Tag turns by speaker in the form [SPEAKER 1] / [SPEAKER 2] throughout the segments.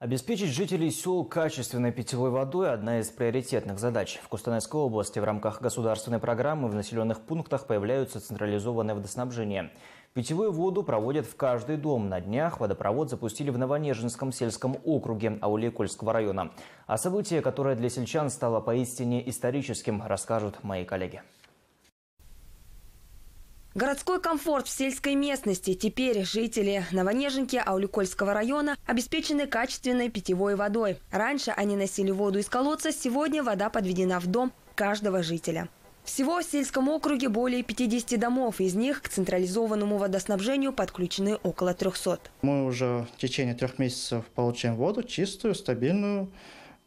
[SPEAKER 1] Обеспечить жителей сел качественной питьевой водой – одна из приоритетных задач. В Кустанайской области в рамках государственной программы в населенных пунктах появляются централизованное водоснабжение. Питьевую воду проводят в каждый дом. На днях водопровод запустили в Новонежинском сельском округе Ауликольского района. А событие, которое для сельчан стало поистине историческим, расскажут мои коллеги.
[SPEAKER 2] Городской комфорт в сельской местности. Теперь жители Новонеженки Аулюкольского района обеспечены качественной питьевой водой. Раньше они носили воду из колодца, сегодня вода подведена в дом каждого жителя. Всего в сельском округе более 50 домов. Из них к централизованному водоснабжению подключены около 300.
[SPEAKER 3] Мы уже в течение трех месяцев получаем воду чистую, стабильную.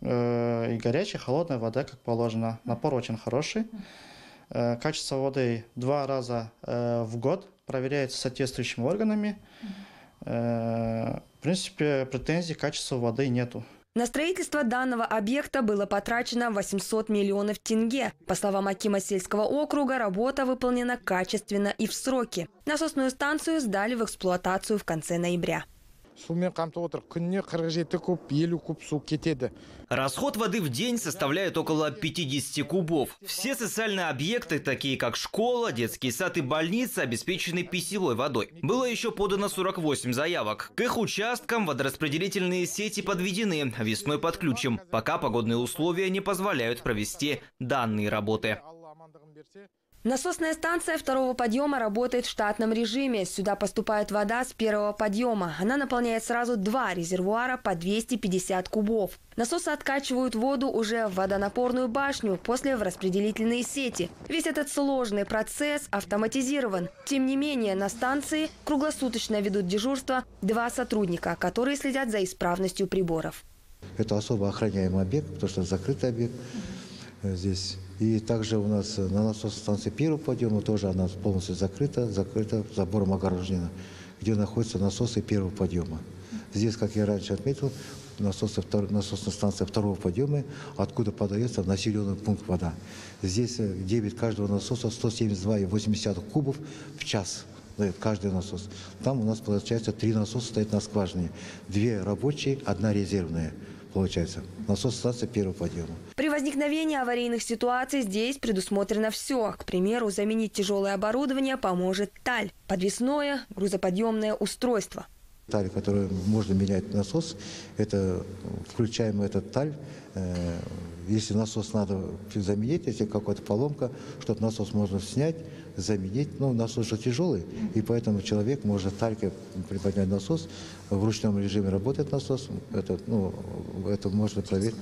[SPEAKER 3] Э, и горячая, холодная вода, как положено. Напор очень хороший. Э, качество воды два раза э, в год проверяется соответствующими органами. Э, в принципе, претензий к качеству воды нету.
[SPEAKER 2] На строительство данного объекта было потрачено 800 миллионов тенге. По словам Акима сельского округа, работа выполнена качественно и в сроки. Насосную станцию сдали в эксплуатацию в конце ноября
[SPEAKER 4] сумен қамтып отыр күніне қырық жеті куб елу куб су кетеді
[SPEAKER 5] расход воды в день составляет около 50 кубов все социальные объекты такие как школа детский сад и больница обеспечены питьевой водой было еще подано 48 заявок к их участкам водораспределительные сети подведены весной подключим пока погодные условия не позволяют провести данные работы
[SPEAKER 2] Насосная станция второго подъема работает в штатном режиме. Сюда поступает вода с первого подъема. Она наполняет сразу два резервуара по 250 кубов. Насосы откачивают воду уже в водонапорную башню, после в распределительные сети. Весь этот сложный процесс автоматизирован. Тем не менее, на станции круглосуточно ведут дежурство два сотрудника, которые следят за исправностью приборов.
[SPEAKER 6] Это особо охраняемый объект, потому что закрытый объект здесь и также у нас на насосной станции первого подъема тоже она полностью закрыта, закрыта забором ограждена, где находятся насосы первого подъема. Здесь, как я раньше отметил, насосы, насосная станция второго подъема, откуда подается в населенный пункт вода. Здесь дебет каждого насоса 172,8 кубов в час дает каждый насос. Там у нас получается три насоса стоят на скважине. Две рабочие, одна резервная получается. Насос станция первого подъема.
[SPEAKER 2] При возникновении аварийных ситуаций здесь предусмотрено все. К примеру, заменить тяжелое оборудование поможет ТАЛь – подвесное грузоподъемное устройство.
[SPEAKER 6] Таль, который можно менять насос, это включаем этот таль. Э, если насос надо заменить, если какая-то поломка, что-то насос можно снять, заменить. Ну, насос же тяжелый, и поэтому человек может талькой приподнять насос. В ручном режиме работает насос. Это, ну, это можно проверить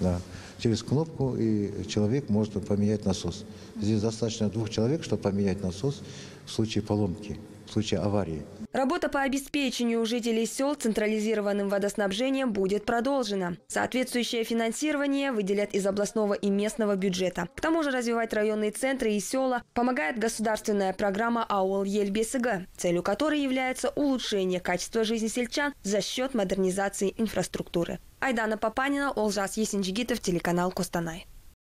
[SPEAKER 6] да, через кнопку, и человек может поменять насос. Здесь достаточно двух человек, чтобы поменять насос в случае поломки, в случае аварии.
[SPEAKER 2] Работа по обеспечению жителей сел централизированным водоснабжением будет продолжена. Соответствующее финансирование выделят из областного и местного бюджета. К тому же развивать районные центры и села помогает государственная программа АОЛ ЕЛьБСГ, целью которой является улучшение качества жизни сельчан за счет модернизации инфраструктуры. Айдана Папанина, Олжас Есенджигитов, телеканал Костанай.